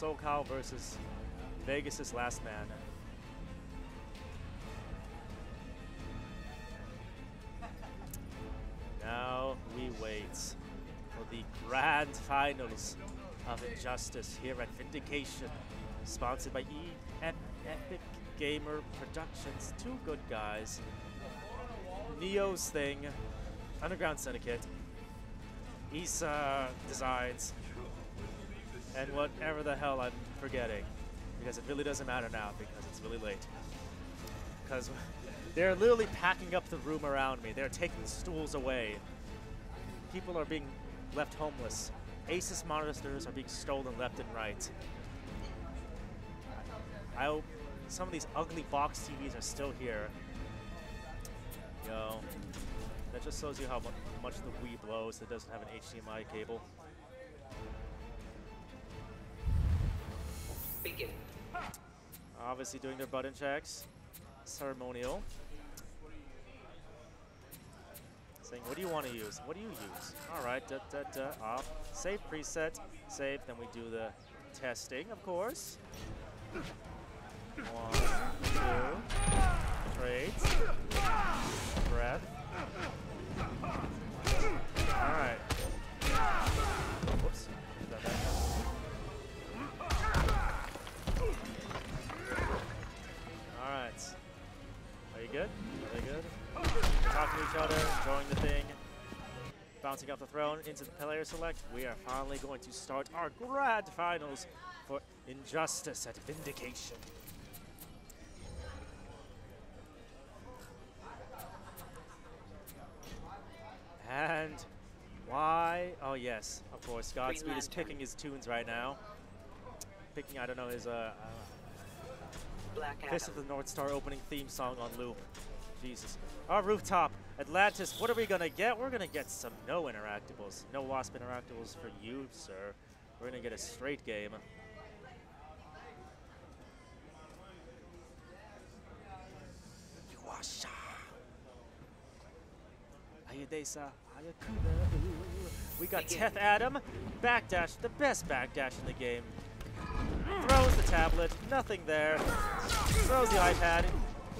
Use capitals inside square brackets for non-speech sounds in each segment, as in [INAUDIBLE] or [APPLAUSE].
SoCal versus Vegas's last man. Now we wait for the grand finals of Injustice here at Vindication, sponsored by E Epic Gamer Productions. Two good guys. Neo's thing, Underground Syndicate, Issa Designs, and whatever the hell I'm forgetting. Because it really doesn't matter now because it's really late. Because they're literally packing up the room around me. They're taking stools away. People are being left homeless. Asus monitors are being stolen left and right. I hope some of these ugly box TVs are still here. Yo, that just shows you how much the Wii blows. It doesn't have an HDMI cable. Obviously doing their button checks. Ceremonial. Saying, what do you want to use? What do you use? All right, da, da, da, off. Save preset, save, then we do the testing, of course. One, two, trade, breath. All right. Bouncing off the throne into the player select. We are finally going to start our grand finals for Injustice at Vindication. And why? Oh yes, of course. Godspeed is picking his tunes right now. Picking, I don't know, his uh, uh Black Fist of the North Star opening theme song on loop. Jesus. Our rooftop, Atlantis, what are we gonna get? We're gonna get some no interactables. No Wasp interactables for you, sir. We're gonna get a straight game. Yuasha. Ayudesa. We got Teth Adam, backdash, the best backdash in the game. Throws the tablet, nothing there. Throws the iPad.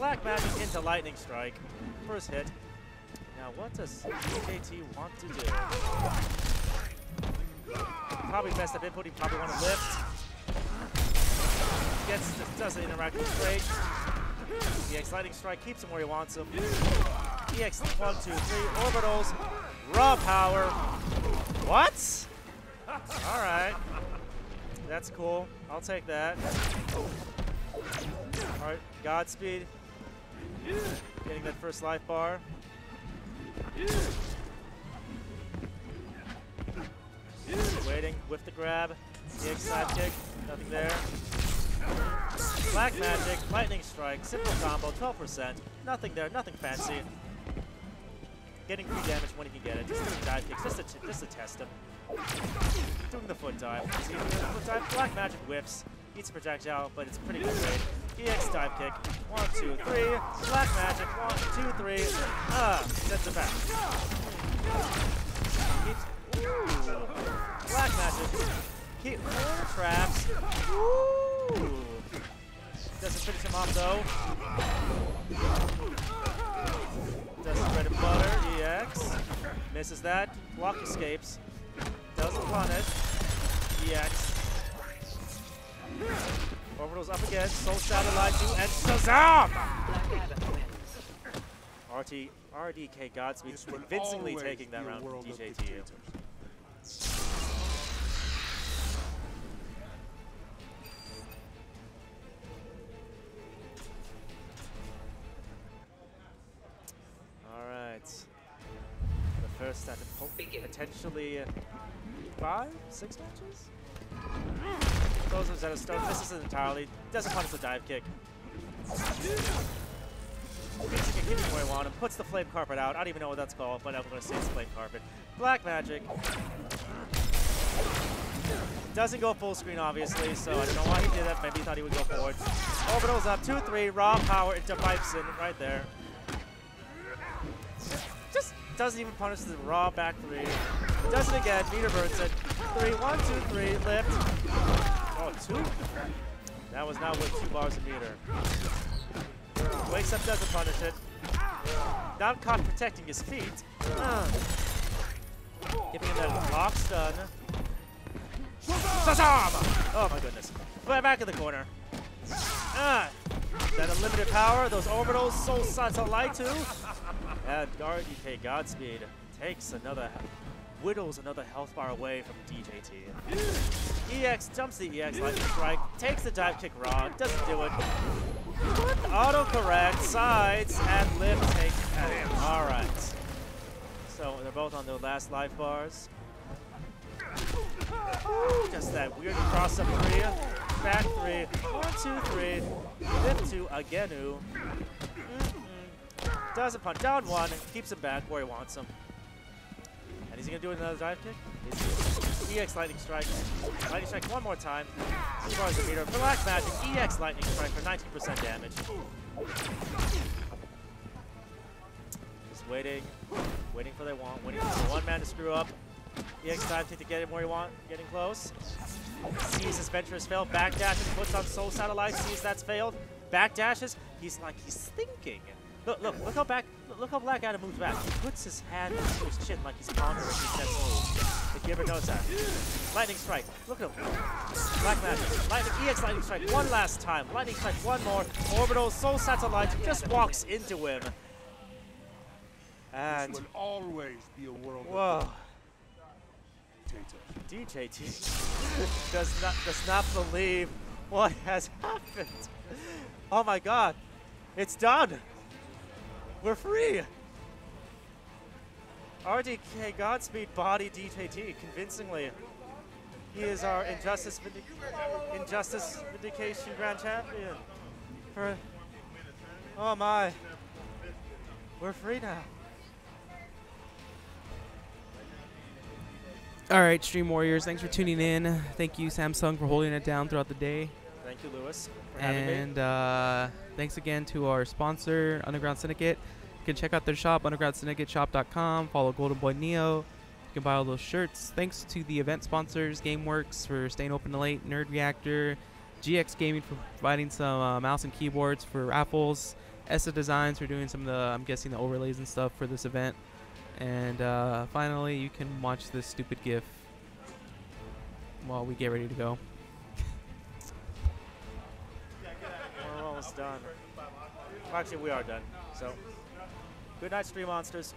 Black Magic into Lightning Strike. First hit. Now, what does JT want to do? Probably best up input. He probably want to lift. Gets doesn't interact with great. EX Lightning Strike keeps him where he wants him. EX one, two, three orbitals. Raw power. What? All right. That's cool. I'll take that. All right, Godspeed. Getting that first life bar. Waiting with the grab. EX side kick. Nothing there. Black magic, lightning strike, simple combo, 12%. Nothing there, nothing fancy. Getting free damage when he can get it. Just dive kicks, just to, just to test him. Doing the foot dive. Foot dive? Black magic whips. Eats a projectile, but it's pretty good rate. EX dive kick. One, two, three. Black magic. One, two, three. Ah, sends it back. Keeps. Ooh. Black magic. Keep more traps. Ooh. Doesn't finish him off though. Doesn't bread and butter. EX. Misses that. Block escapes. Doesn't punish. EX. Orbital's up again. Soul Satellite 2 and Shazam! Black RT, RDK Godspeed convincingly taking that round world from DJTU. Alright. The first at po- Begin. potentially uh, five, six matches? Those are Zeta Stone. This is entirely. Doesn't punish the dive kick. Makes he can keep him where I want him. Puts the flame carpet out. I don't even know what that's called, but I'm to say it's flame carpet. Black magic. Doesn't go full screen, obviously, so I don't know why he did that. Maybe he thought he would go forward. Orbital's up 2-3. Raw power into Pipes in right there. Just doesn't even punish the raw back three. Does it again. Meter burns it. Three, one, two, three. Lift. Oh, two? That was not with two bars a meter. Wakes up, doesn't punish it. Now caught protecting his feet. Uh. Giving him that lock stun. Shazam! Oh my goodness. Right back in the corner. Ah. That unlimited power, those orbitals, Soul Satellite too. And Guard RDK Godspeed takes another, whittles another health bar away from DJT. EX jumps the EX lightning strike, takes the dive kick wrong, doesn't do it. Auto correct, sides, and lift takes it. Alright. So they're both on their last life bars. Just that weird cross up three, back three, one, two, three, lift two, Agenu. Mm-mm. Doesn't punch down one, keeps him back where he wants him. Is he gonna do another dive kick? EX Lightning Strike. Lightning Strike one more time. As far as the meter. Black Magic, EX Lightning Strike for 19% damage. Just waiting, waiting for their want, waiting for one man to screw up. EX dive kick to get him where he want, getting close. Sees his venture has failed, backdashes, puts on Soul Satellite, sees that's failed, backdashes. He's like, he's thinking. Look, look, look how back, look how Black Adam moves back. He puts his hand into his chin like he's pondering his next move. If you ever notice that. Lightning Strike, look at him. Black Magic, Lightning, EX Lightning Strike one last time. Lightning Strike one more. Orbital Soul Satellite just walks into him. And, This will always be a world whoa. DJT [LAUGHS] does not does not believe what has happened. Oh my god. It's done. We're free. RDK Godspeed body DJT convincingly. He is our Injustice Vindic Injustice Vindication Grand Champion. For Oh my. We're free now. All right, Stream Warriors, thanks for tuning in. Thank you, Samsung, for holding it down throughout the day. Thank you, Lewis. And uh, thanks again to our sponsor, Underground Syndicate. You can check out their shop, undergroundsyndicateshop.com. Follow Golden Boy Neo. You can buy all those shirts. Thanks to the event sponsors, GameWorks for staying open to late, Nerd Reactor, GX Gaming for providing some uh, mouse and keyboards for raffles, ESSA Designs for doing some of the, I'm guessing, the overlays and stuff for this event. And uh, finally, you can watch this stupid GIF while we get ready to go. Done. Actually, we are done. So, good night, Stream Monsters.